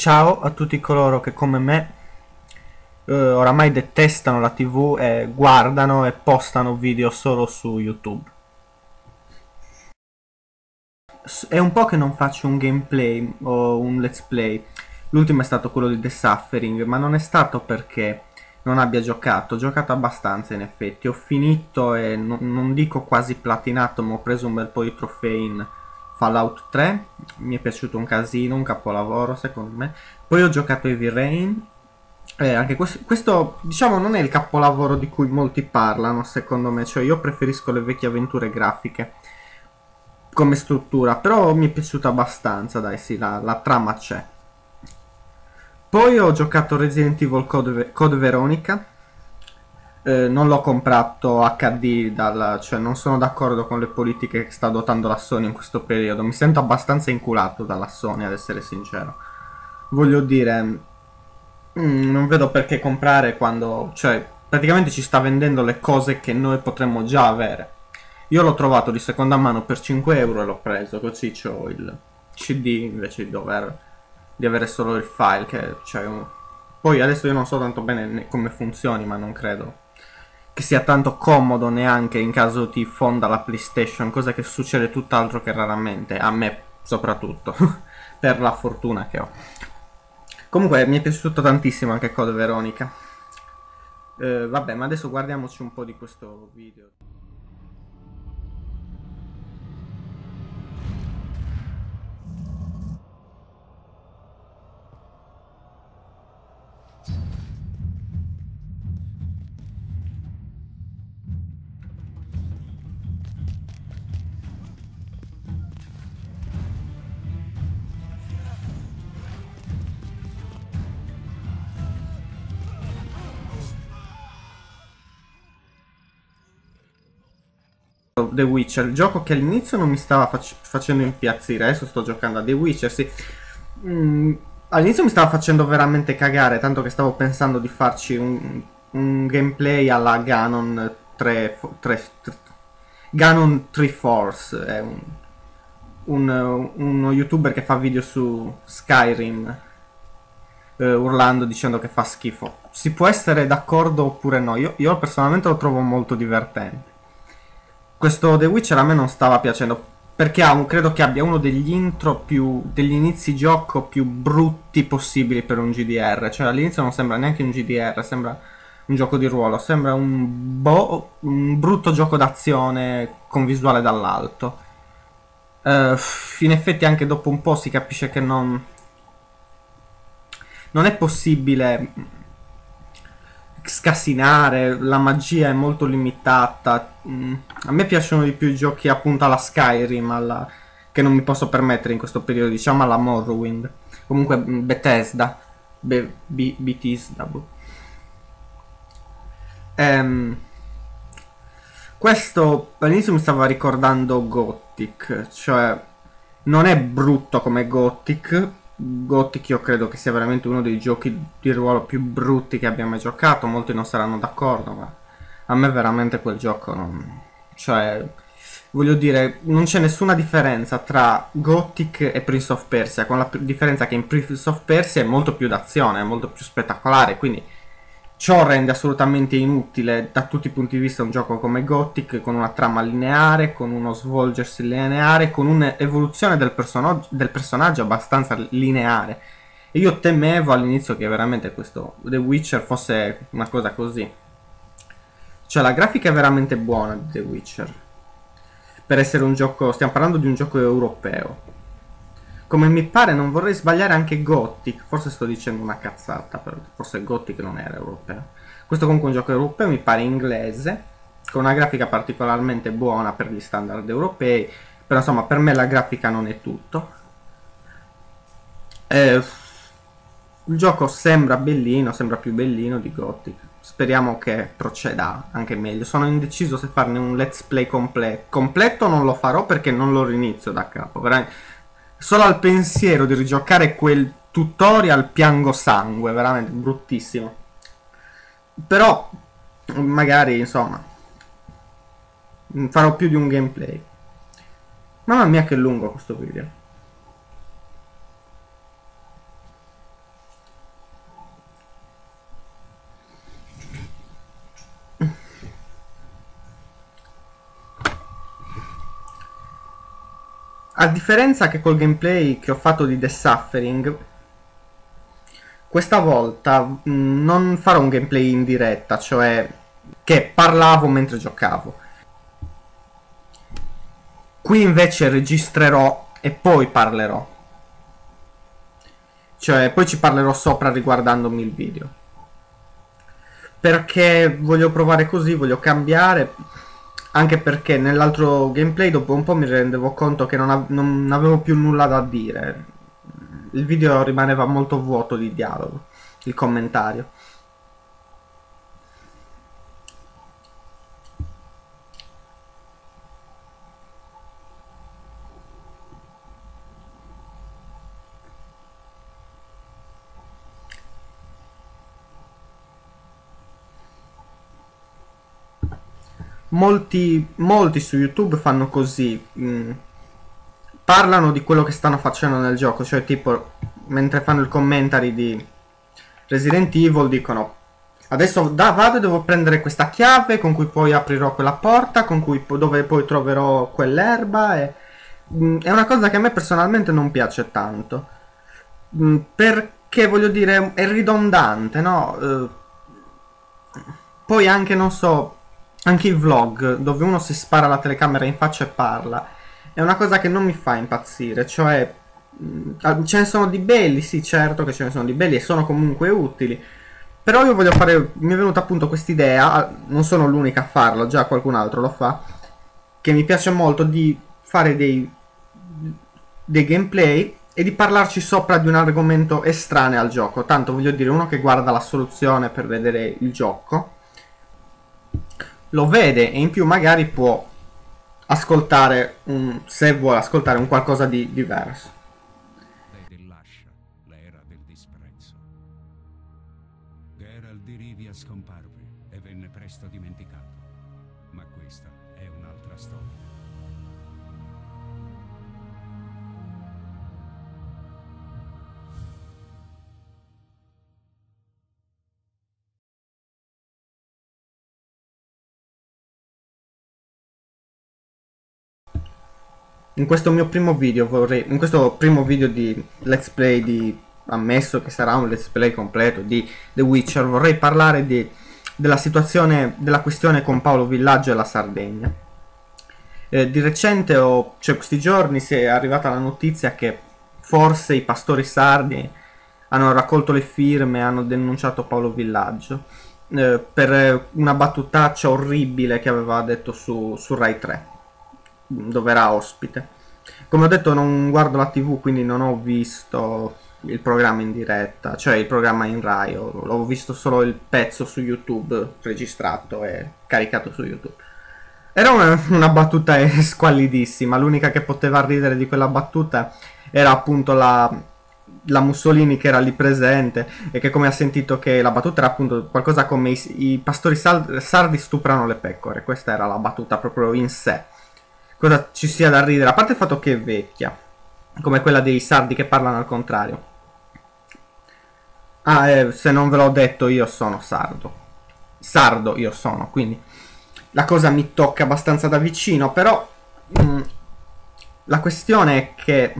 Ciao a tutti coloro che come me eh, oramai detestano la TV e guardano e postano video solo su YouTube. È un po' che non faccio un gameplay o un let's play. L'ultimo è stato quello di The Suffering, ma non è stato perché non abbia giocato. Ho giocato abbastanza in effetti. Ho finito e no- non dico quasi platinato, ma ho preso un bel po' di trofei in Fallout 3. Mi è piaciuto un casino, un capolavoro secondo me. Poi ho giocato Heavy Rain. Eh, anche questo, questo, diciamo, non è il capolavoro di cui molti parlano, secondo me. Cioè, io preferisco le vecchie avventure grafiche come struttura, però mi è piaciuta abbastanza, dai, sì, la, la trama c'è. Poi ho giocato Resident Evil Code, Code Veronica. Eh, non l'ho comprato HD, dal, cioè non sono d'accordo con le politiche che sta adottando la Sony in questo periodo. Mi sento abbastanza inculato dalla Sony, ad essere sincero. Voglio dire, mm, non vedo perché comprare quando, cioè, praticamente ci sta vendendo le cose che noi potremmo già avere. Io l'ho trovato di seconda mano per 5 euro e l'ho preso, così ho il CD invece di dover di avere solo il file che c'è un... Poi adesso io non so tanto bene ne- come funzioni, ma non credo che sia tanto comodo neanche in caso ti fonda la PlayStation, cosa che succede tutt'altro che raramente, a me soprattutto, per la fortuna che ho. Comunque mi è piaciuto tantissimo anche Code Veronica. Eh, vabbè, ma adesso guardiamoci un po' di questo video. The Witcher, il gioco che all'inizio non mi stava fac- facendo impazzire, adesso sto giocando a The Witcher, sì. Mm, all'inizio mi stava facendo veramente cagare, tanto che stavo pensando di farci un, un gameplay alla Ganon 3, fo- 3 3 Ganon 3 Force, è un, un- uno youtuber che fa video su Skyrim, eh, urlando dicendo che fa schifo. Si può essere d'accordo oppure no, io, io personalmente lo trovo molto divertente questo The Witcher a me non stava piacendo perché un- credo che abbia uno degli intro più degli inizi gioco più brutti possibili per un GDR cioè all'inizio non sembra neanche un GDR sembra un gioco di ruolo sembra un, bo- un brutto gioco d'azione con visuale dall'alto. Eh, in effetti anche dopo un po' si capisce che non non è possibile scassinare, la magia è molto limitata. Mm, A me piacciono di più i giochi appunto alla Skyrim, alla- che non mi posso permettere in questo periodo, diciamo alla Morrowind. Comunque mm, Bethesda, Be- Be- Bethesda. boh. Ehm, questo all'inizio mi stava ricordando Gothic, cioè non è brutto come Gothic. Gothic io credo che sia veramente uno dei giochi di ruolo più brutti che abbia mai giocato. Molti non saranno d'accordo, ma a me veramente quel gioco non... Cioè, voglio dire, non c'è nessuna differenza tra Gothic e Prince of Persia, con la differenza che in Prince of Persia è molto più d'azione, è molto più spettacolare, quindi Ciò rende assolutamente inutile da tutti i punti di vista un gioco come Gothic con una trama lineare, con uno svolgersi lineare, con un'evoluzione del, personaggio- del personaggio abbastanza lineare. E io temevo all'inizio che veramente questo The Witcher fosse una cosa così. Cioè la grafica è veramente buona di The Witcher. Per essere un gioco, stiamo parlando di un gioco europeo. Come mi pare non vorrei sbagliare anche Gothic, forse sto dicendo una cazzata, però forse Gothic non era europeo. Questo comunque è un gioco europeo, mi pare inglese, con una grafica particolarmente buona per gli standard europei, però insomma per me la grafica non è tutto. Eh, il gioco sembra bellino, sembra più bellino di Gothic. Speriamo che proceda anche meglio. Sono indeciso se farne un let's play completo. Completo non lo farò perché non lo rinizio da capo. veramente. Solo al pensiero di rigiocare quel tutorial piango sangue, veramente bruttissimo. Però magari, insomma, farò più di un gameplay. Mamma mia che lungo questo video. A differenza che col gameplay che ho fatto di The Suffering, questa volta mh, non farò un gameplay in diretta, cioè che parlavo mentre giocavo. Qui invece registrerò e poi parlerò. Cioè, poi ci parlerò sopra riguardandomi il video. Perché voglio provare così, voglio cambiare. Anche perché nell'altro gameplay dopo un po' mi rendevo conto che non, av non avevo più nulla da dire. Il video rimaneva molto vuoto di dialogo, il commentario. Molti, molti su YouTube fanno così. Mh, mm, parlano di quello che stanno facendo nel gioco, cioè tipo mentre fanno il commentary di Resident Evil dicono adesso da, vado e devo prendere questa chiave con cui poi aprirò quella porta, con cui dove poi troverò quell'erba e mh, mm, è una cosa che a me personalmente non piace tanto. Mh, mm, perché voglio dire è ridondante, no? Uh, poi anche non so anche i vlog dove uno si spara la telecamera in faccia e parla è una cosa che non mi fa impazzire, cioè mh, ce ne sono di belli, sì certo che ce ne sono di belli e sono comunque utili, però io voglio fare, mi è venuta appunto quest'idea, non sono l'unica a farlo, già qualcun altro lo fa, che mi piace molto di fare dei, dei gameplay e di parlarci sopra di un argomento estraneo al gioco, tanto voglio dire uno che guarda la soluzione per vedere il gioco lo vede e in più magari può ascoltare un, se vuole ascoltare un qualcosa di diverso. scomparve e venne presto dimenticato, ma questa è un'altra storia. In questo mio primo video vorrei in questo primo video di let's play di ammesso che sarà un let's play completo di The Witcher vorrei parlare di, della situazione della questione con Paolo Villaggio e la Sardegna. Eh, di recente o cioè questi giorni si è arrivata la notizia che forse i pastori sardi hanno raccolto le firme e hanno denunciato Paolo Villaggio eh, per una battutaccia orribile che aveva detto su, su Rai 3 dove era ospite. Come ho detto non guardo la tv quindi non ho visto il programma in diretta, cioè il programma in Rai, ho, visto solo il pezzo su YouTube registrato e caricato su YouTube. Era una, battuta squallidissima, l'unica che poteva ridere di quella battuta era appunto la, la Mussolini che era lì presente e che come ha sentito che la battuta era appunto qualcosa come i, i pastori sardi stuprano le pecore, questa era la battuta proprio in sé cosa ci sia da ridere, a parte il fatto che è vecchia, come quella dei sardi che parlano al contrario. Ah, eh, se non ve l'ho detto io sono sardo. Sardo io sono, quindi la cosa mi tocca abbastanza da vicino, però mh, mm, la questione è che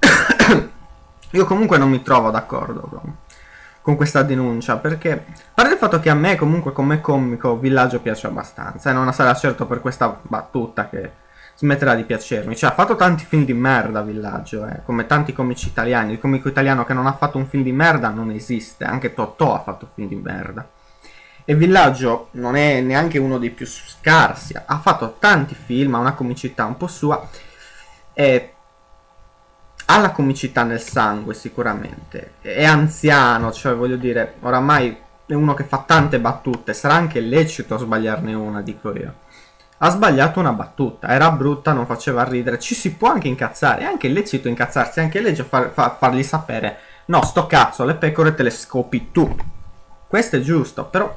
io comunque non mi trovo d'accordo con questa denuncia perché a parte il fatto che a me comunque come comico Villaggio piace abbastanza e non sarà certo per questa battuta che smetterà di piacermi. Cioè ha fatto tanti film di merda Villaggio eh, come tanti comici italiani. Il comico italiano che non ha fatto un film di merda non esiste anche Totò ha fatto film di merda. E Villaggio non è neanche uno dei più scarsi ha fatto tanti film ha una comicità un po' sua e ha la comicità nel sangue sicuramente, è anziano, cioè voglio dire, oramai è uno che fa tante battute, sarà anche lecito sbagliarne una, dico io. Ha sbagliato una battuta, era brutta, non faceva ridere, ci si può anche incazzare, è anche lecito incazzarsi, è anche legge far, far, fargli sapere, no, sto cazzo, le pecore te le scopi tu. Questo è giusto, però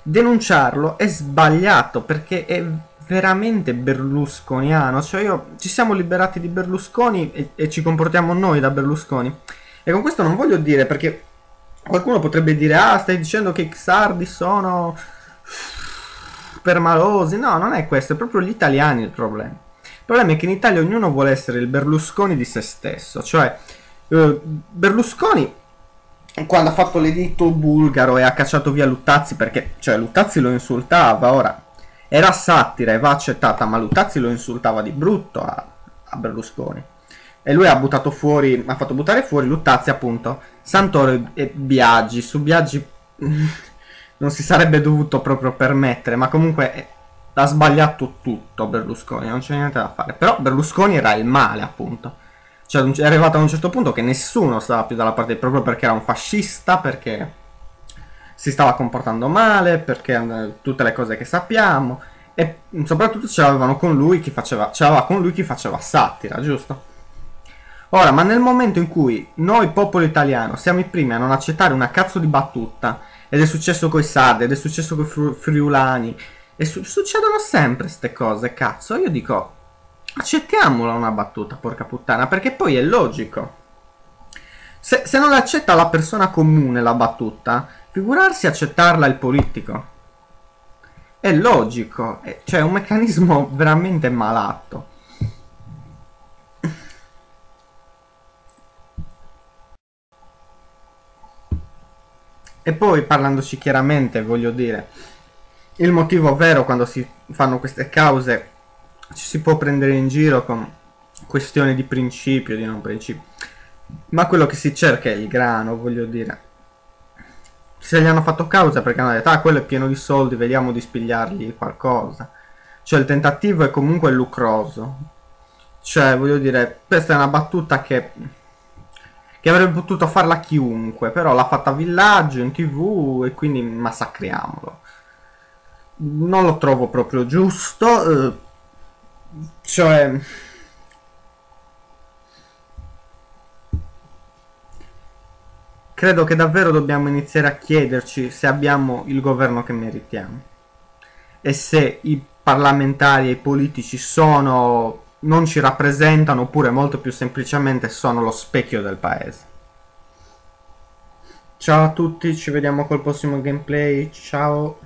denunciarlo è sbagliato perché è veramente berlusconiano. Cioè, io ci siamo liberati di Berlusconi e, e, ci comportiamo noi da Berlusconi. E con questo non voglio dire perché qualcuno potrebbe dire: Ah, stai dicendo che i sardi sono permalosi. No, non è questo, è proprio gli italiani il problema. Il problema è che in Italia ognuno vuole essere il Berlusconi di se stesso, cioè eh, Berlusconi quando ha fatto l'editto bulgaro e ha cacciato via Luttazzi perché cioè Luttazzi lo insultava, ora era satira e va accettata, ma Luttazzi lo insultava di brutto a, a Berlusconi. E lui ha buttato fuori, ha fatto buttare fuori Luttazzi appunto, Santoro e Biaggi, su Biaggi non si sarebbe dovuto proprio permettere, ma comunque eh, ha sbagliato tutto Berlusconi, non c'è niente da fare. Però Berlusconi era il male appunto. Cioè è arrivato a un certo punto che nessuno stava più dalla parte proprio perché era un fascista, perché si stava comportando male, perché tutte le cose che sappiamo e soprattutto ce l'avevano con lui chi faceva, ce l'aveva con lui chi faceva satira, giusto? Ora, ma nel momento in cui noi, popolo italiano, siamo i primi a non accettare una cazzo di battuta, ed è successo coi sardi, ed è successo coi fru- friulani, e su- succedono sempre queste cose, cazzo, io dico, accettiamola una battuta, porca puttana, perché poi è logico. Se, se non l'accetta la persona comune la battuta, figurarsi accettarla il politico. È logico, cioè è un meccanismo veramente malato. E poi parlandoci chiaramente, voglio dire, il motivo vero quando si fanno queste cause ci si può prendere in giro con questioni di principio, di non principio. Ma quello che si cerca è il grano, voglio dire. Se gli hanno fatto causa perché hanno detto, ah, quello è pieno di soldi, vediamo di spigliargli qualcosa. Cioè il tentativo è comunque lucroso. Cioè, voglio dire, questa è una battuta che, che avrebbe potuto farla chiunque, però l'ha fatta a villaggio, in tv e quindi massacriamolo. Non lo trovo proprio giusto. Eh, cioè... Credo che davvero dobbiamo iniziare a chiederci se abbiamo il governo che meritiamo e se i parlamentari e i politici sono non ci rappresentano oppure molto più semplicemente sono lo specchio del paese. Ciao a tutti, ci vediamo col prossimo gameplay, ciao!